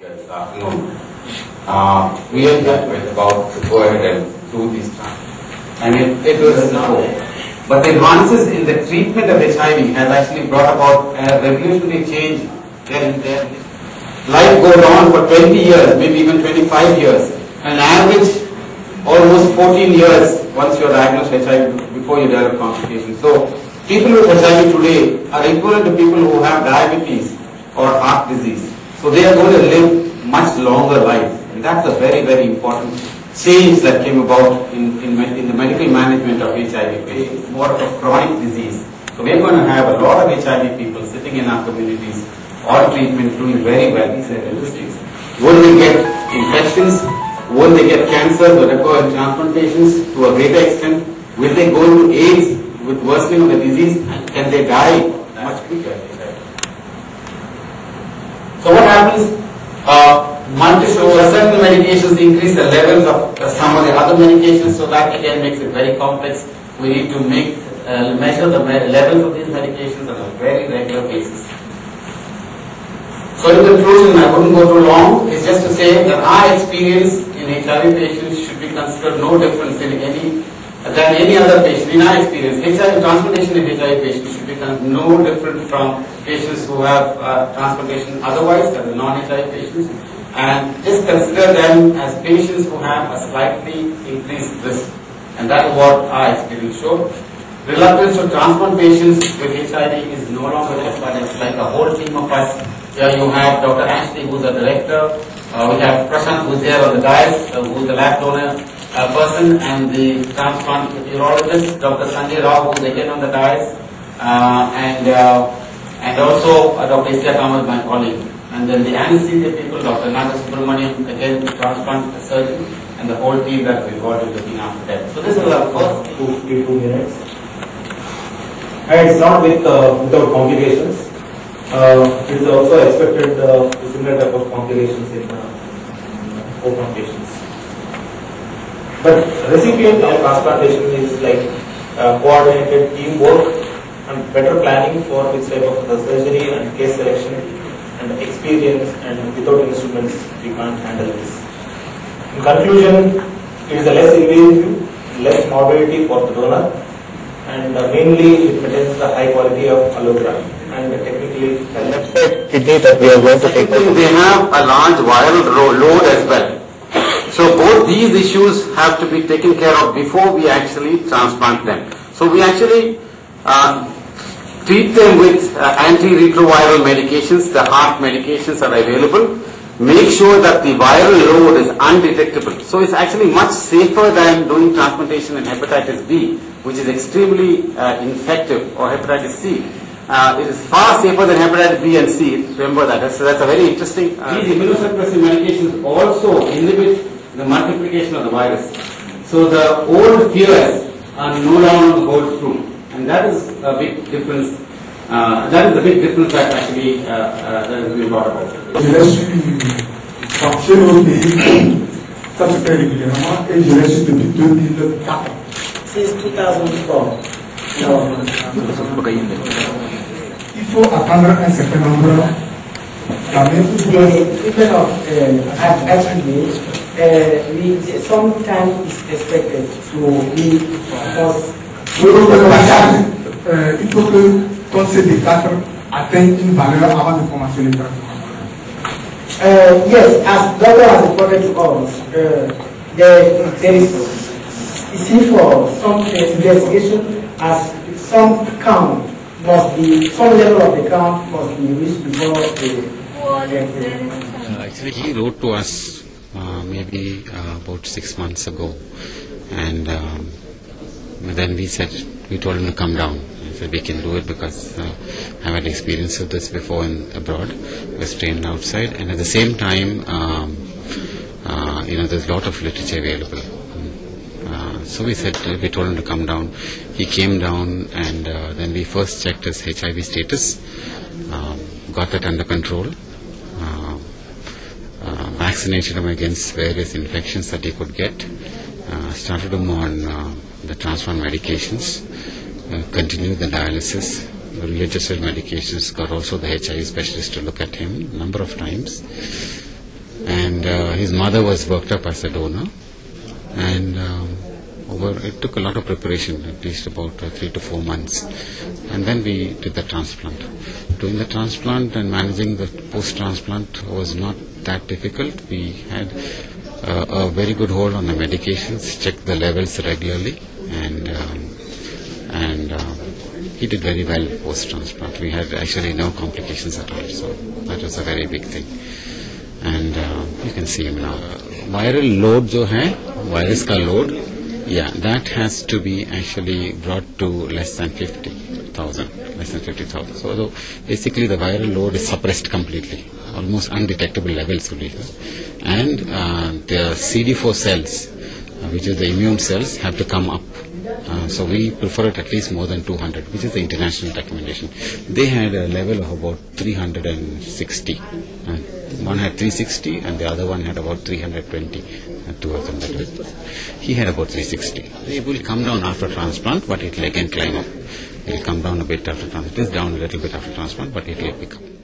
Yes, afternoon. Uh, we are just about to go ahead and do this time. And it, it was now. But the advances in the treatment of HIV has actually brought about a revolutionary change there in their life goes on for 20 years, maybe even 25 years. An average almost 14 years once you are diagnosed HIV before you develop complications. So people with HIV today are equivalent to people who have diabetes or heart disease. So they are going to live much longer life. And that's a very, very important change that came about in, in, in the medical management of HIV. It's more of a chronic disease. So we are going to have a lot of HIV people sitting in our communities, all treatment doing very well. These are realistics. Will they get infections? Will they get cancer or recurrent transplantations to a greater extent? Will they go into AIDS with worsening of the disease? Can they die much quicker? So what happens? Uh, multiple certain medications increase the levels of some of the other medications, so that again makes it very complex. We need to make uh, measure the levels of these medications on a very regular basis. So in conclusion, I wouldn't go too long. It's just to say that our experience in HIV patients should be considered no different in any than any other patient. In our experience, HIV transplantation in HIV patients should be no different from patients who have uh, transplantation otherwise, that are non-HIV patients. And just consider them as patients who have a slightly increased risk. And that is what our experience showed. Reluctance to transplant patients with HIV is no longer there, but it's like a whole team of us. Here you have Dr. Ashley, who's the director. Uh, we have Prashant, who's there on the dais, uh, who's the lab donor uh, person, and the transplant urologist, Dr. Sanjay Rao, who's again on the dais, uh, and uh, and also Dr. Isya Kamal, my colleague. And then the anesthesia people, Dr. Naga Subramaniam, again transplant surgeon, and the whole team that involved in looking after that. So this is our first two, minutes. And it's not with, uh, without complications. Uh, it is also expected uh, similar type of complications in uh, patients. But recipient of transplantation is like uh, coordinated teamwork and better planning for this type of the surgery and case selection and experience and without instruments we can't handle this. In conclusion, it is a less invasive, less morbidity for the donor, and uh, mainly it maintains the high quality of allograft and technically kidney that we are going to take. Secondly, they have a large viral ro- load as well. So both these issues have to be taken care of before we actually transplant them. So we actually uh, treat them with uh, antiretroviral medications, the HAART medications are available. Make sure that the viral load is undetectable. So it's actually much safer than doing transplantation in hepatitis B, which is extremely uh, infective, or hepatitis C. Uh, it is far safer than hepatitis B and C. Remember that. That's, that's a very interesting. Uh, These immunosuppressive medications also inhibit the multiplication of the virus. So the old fears are no longer hold true, and that is a big difference. Uh, that is the big difference that actually uh, uh, that has been brought about. Je suis sorti au pays, ça se fait régulièrement, et je l'ai su depuis 2004. since 2004. Il faut attendre un certain nombre d'années pour The que treatment of uh, we, some time is expected to be because pour que la charge, euh, il faut que ton CD4 atteigne une valeur avant de commencer le traitement. Uh, yes, as doctor has reported to us, uh, there, there is, you see for some investigation as some count must be, some level of the count must be reached before the, Uh, Actually, he wrote to us maybe uh, about six months ago, and um, then we said we told him to come down. I said we can do it because uh, I've had experience of this before in abroad. I was trained outside, and at the same time, um, uh, you know, there's a lot of literature available. Uh, so we said uh, we told him to come down. He came down, and uh, then we first checked his HIV status, um, got that under control. Vaccinated him against various infections that he could get, uh, started him on uh, the transplant medications, uh, continued the dialysis, the registered medications, got also the HIV specialist to look at him a number of times. and uh, his mother was worked up as a donor, and um, over it took a lot of preparation, at least about uh, three to four months, and then we did the transplant. Doing the transplant and managing the post-transplant was not that difficult. We had uh, a very good hold on the medications, checked the levels regularly, and um, and uh, he did very well post-transplant. We had actually no complications at all, so that was a very big thing. And uh, you can see him now. Viral load जो है, virus का load, yeah, that has to be actually brought to less than 50,000, less than 50,000. So though basically the viral load is suppressed completely, almost undetectable levels. And uh, the CD4 cells, uh, which is the immune cells, have to come up. Uh, so we prefer it at least more than 200, which is the international recommendation. They had a level of about 360. Uh, one had 360 and the other one had about 320. Uh, two of them. He had about 360. It will come down after transplant, but it will again climb up. It will come down a bit after transplant. It is down a little bit after transplant, but it will pick up.